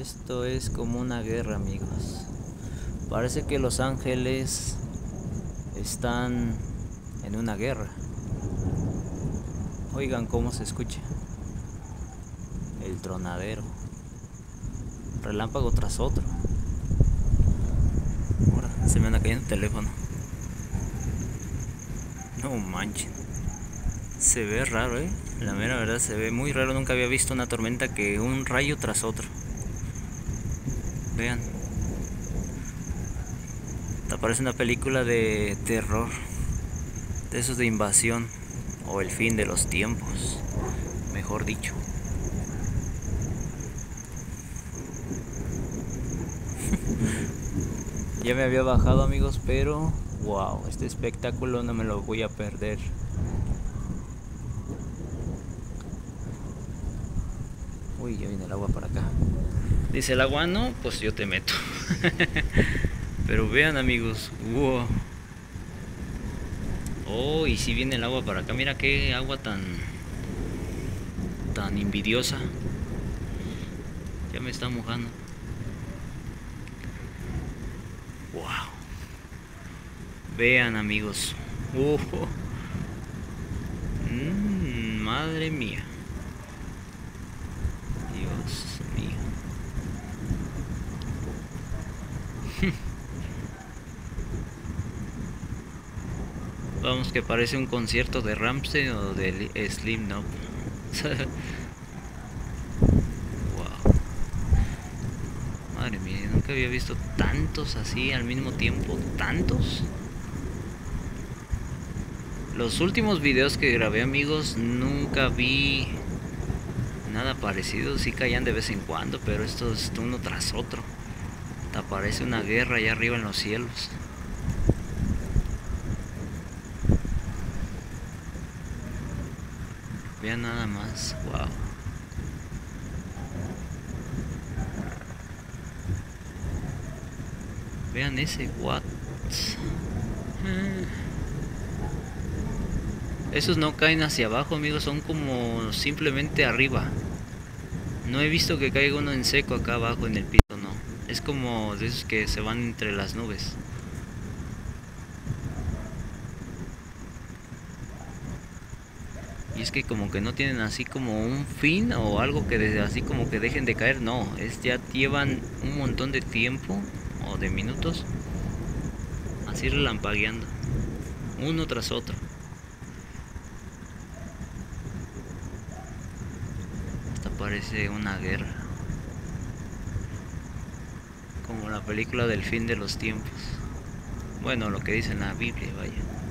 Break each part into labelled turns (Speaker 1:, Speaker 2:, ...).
Speaker 1: Esto es como una guerra, amigos. Parece que los ángeles están en una guerra. Oigan cómo se escucha. El tronadero. Relámpago tras otro. Ahora se me anda cayendo el teléfono. No manchen. Se ve raro, eh. La mera verdad se ve muy raro. Nunca había visto una tormenta que un rayo tras otro. Vean. Parece una película de terror. De esos de invasión. O el fin de los tiempos. Mejor dicho. ya me había bajado amigos, pero wow, este espectáculo no me lo voy a perder. Uy, ya viene el agua para acá. Dice el agua no, pues yo te meto. Pero vean amigos, wow. Oh, y si viene el agua para acá, mira qué agua tan tan envidiosa. Ya me está mojando. Wow. Vean amigos. Uh, madre mía. Vamos que parece un concierto de Ramsey o de Slim, ¿no? wow. Madre mía, nunca había visto tantos así al mismo tiempo. ¿Tantos? Los últimos videos que grabé amigos nunca vi nada parecido. Sí caían de vez en cuando, pero esto es uno tras otro. Aparece una guerra allá arriba en los cielos. Vean nada más, wow. Vean ese, what. Esos no caen hacia abajo, amigos, son como simplemente arriba. No he visto que caiga uno en seco acá abajo en el piso, no. Es como de esos que se van entre las nubes. Que como que no tienen así como un fin o algo que así como que dejen de caer, no, es ya llevan un montón de tiempo o de minutos así relampagueando, uno tras otro. Esta parece una guerra como la película del fin de los tiempos. Bueno, lo que dice en la Biblia, vaya.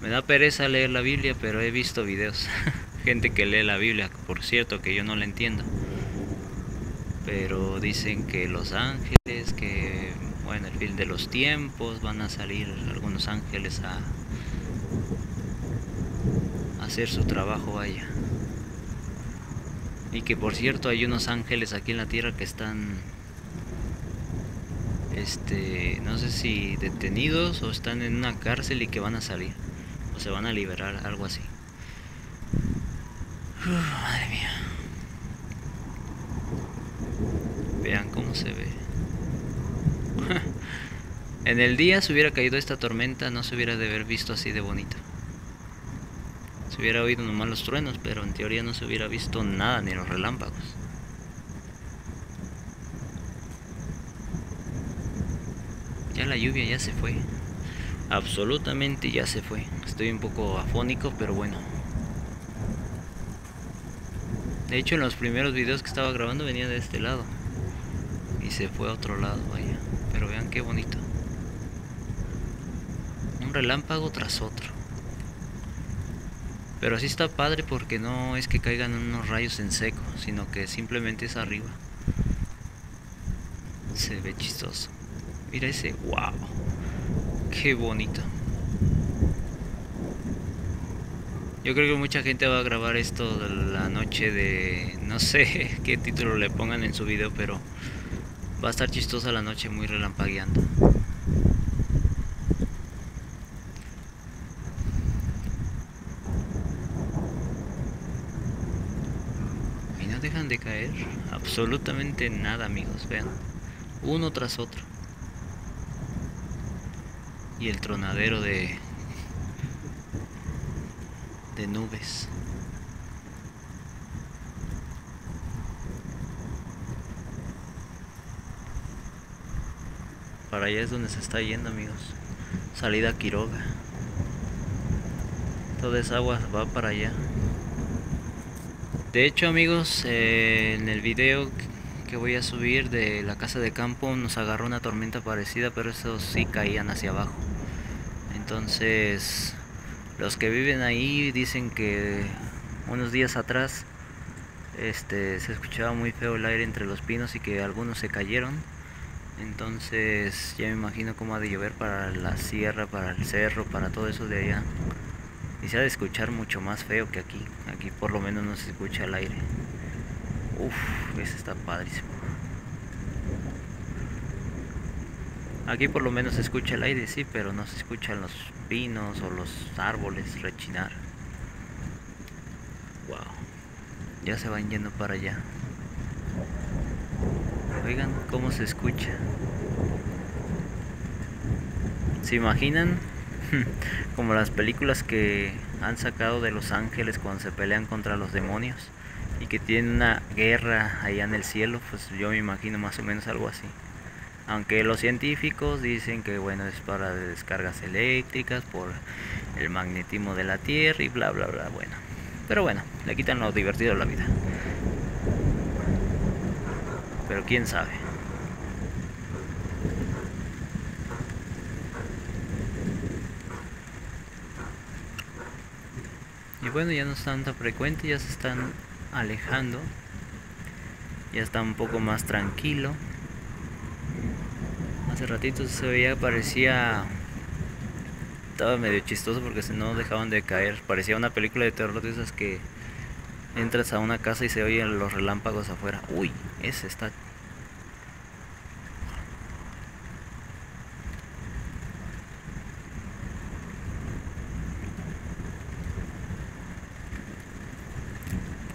Speaker 1: Me da pereza leer la Biblia, pero he visto videos. Gente que lee la Biblia, por cierto, que yo no la entiendo. Pero dicen que los ángeles, que bueno, el fin de los tiempos, van a salir algunos ángeles a hacer su trabajo, vaya. Y que por cierto hay unos ángeles aquí en la tierra que están este, no sé si detenidos o están en una cárcel y que van a salir o se van a liberar, algo así. madre mía. Vean cómo se ve. en el día se hubiera caído esta tormenta, no se hubiera de haber visto así de bonito. Se hubiera oído nomás los truenos, pero en teoría no se hubiera visto nada, ni los relámpagos. Ya la lluvia ya se fue. Absolutamente ya se fue. Estoy un poco afónico, pero bueno. De hecho, en los primeros videos que estaba grabando venía de este lado. Y se fue a otro lado, vaya. Pero vean qué bonito. Un relámpago tras otro. Pero así está padre porque no es que caigan unos rayos en seco, sino que simplemente es arriba. Se ve chistoso. Mira ese, wow. Qué bonito. Yo creo que mucha gente va a grabar esto la noche de... No sé qué título le pongan en su video, pero va a estar chistosa la noche, muy relampagueando. no dejan de caer absolutamente nada, amigos. Vean, uno tras otro. Y el tronadero de de nubes. Para allá es donde se está yendo, amigos. Salida Quiroga. Toda esa agua va para allá. De hecho, amigos, eh, en el video que voy a subir de la casa de campo nos agarró una tormenta parecida, pero esos sí caían hacia abajo. Entonces, los que viven ahí dicen que unos días atrás este se escuchaba muy feo el aire entre los pinos y que algunos se cayeron. Entonces ya me imagino cómo ha de llover para la sierra, para el cerro, para todo eso de allá. Y se ha de escuchar mucho más feo que aquí. Aquí por lo menos no se escucha el aire. Uf, ese está padrísimo. Aquí por lo menos se escucha el aire, sí, pero no se escuchan los pinos o los árboles rechinar. Wow. Ya se van yendo para allá. Oigan cómo se escucha. ¿Se imaginan? Como las películas que han sacado de Los Ángeles cuando se pelean contra los demonios y que tienen una guerra allá en el cielo, pues yo me imagino más o menos algo así. Aunque los científicos dicen que bueno es para descargas eléctricas por el magnetismo de la Tierra y bla bla bla, bueno. Pero bueno, le quitan lo divertido a la vida. Pero quién sabe. Y bueno, ya no es tan frecuente, ya se están alejando. Ya está un poco más tranquilo. Hace ratito se veía, parecía... Estaba medio chistoso porque no dejaban de caer. Parecía una película de terror de esas que entras a una casa y se oyen los relámpagos afuera. Uy, ese está...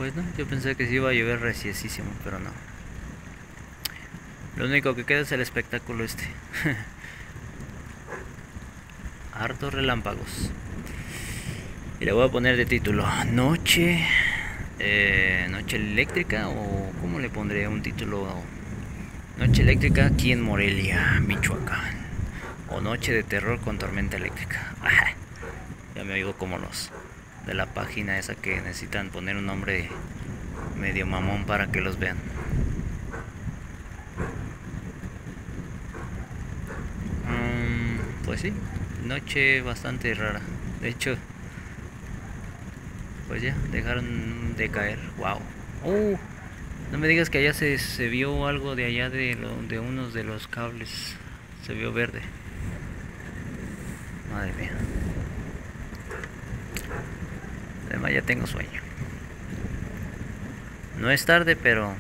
Speaker 1: Pues no, yo pensé que sí iba a llover reciesísimo, pero no. Lo único que queda es el espectáculo este. Hartos relámpagos. Y le voy a poner de título Noche. Eh, noche eléctrica o ¿cómo le pondré un título? Noche eléctrica aquí en Morelia, Michoacán. O Noche de terror con tormenta eléctrica. ya me oigo como los de la página esa que necesitan poner un nombre medio mamón para que los vean. pues sí, noche bastante rara. De hecho, pues ya, dejaron de caer. Wow. Uh, no me digas que allá se, se vio algo de allá de, lo, de unos de los cables. Se vio verde. Madre mía. Además ya tengo sueño. No es tarde, pero...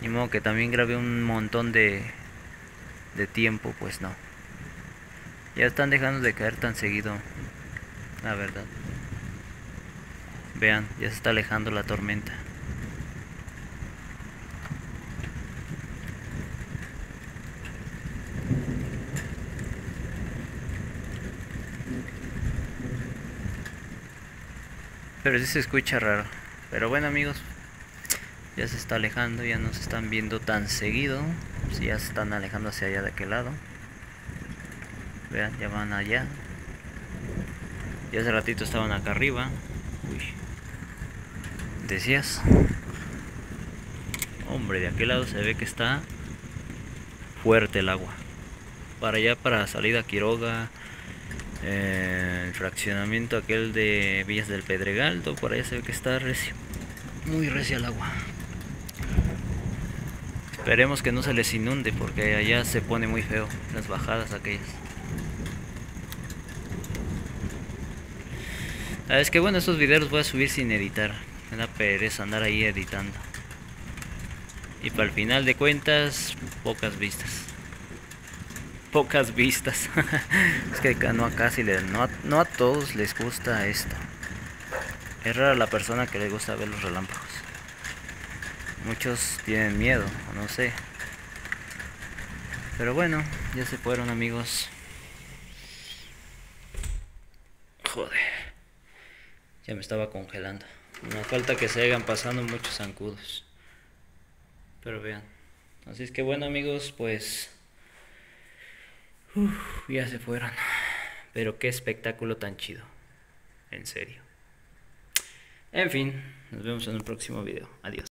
Speaker 1: Ni modo que también grabé un montón de, de tiempo, pues no. Ya están dejando de caer tan seguido. La verdad. Vean, ya se está alejando la tormenta. Pero sí se escucha raro. Pero bueno amigos, ya se está alejando, ya no se están viendo tan seguido. Si ya se están alejando hacia allá de aquel lado. Vean, ya van allá. Ya hace ratito estaban acá arriba. Uy. Decías. Hombre, de aquel lado se ve que está fuerte el agua. Para allá, para salida Quiroga. Eh, el fraccionamiento aquel de Villas del Pedregal. Todo por allá se ve que está recio. Muy recio el agua. Esperemos que no se les inunde porque allá se pone muy feo las bajadas aquellas. Ah, es que bueno, estos videos los voy a subir sin editar. Me da pereza andar ahí editando. Y para el final de cuentas, pocas vistas. Pocas vistas. es que no a casi le, no, no a todos les gusta esto. Es rara la persona que le gusta ver los relámpagos. muchos tienen miedo, no sé. Pero bueno, ya se fueron amigos. Joder. Ya me estaba congelando. No falta que se hayan pasando muchos zancudos. Pero vean. Así es que bueno amigos, pues... ya se fueron. Pero qué espectáculo tan chido. En serio. En fin, nos vemos en un próximo video. Adiós.